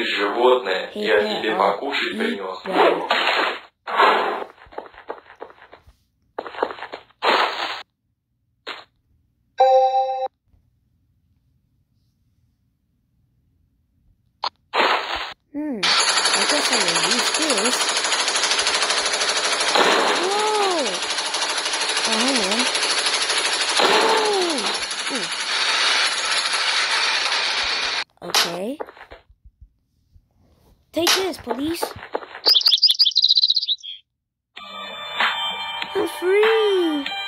Слышь, животное, я тебе покушать принес. that. Hmm, I guess I will use this. Whoa! Oh, hang on. Whoa! Ooh. Okay. Take this, police. I'm free!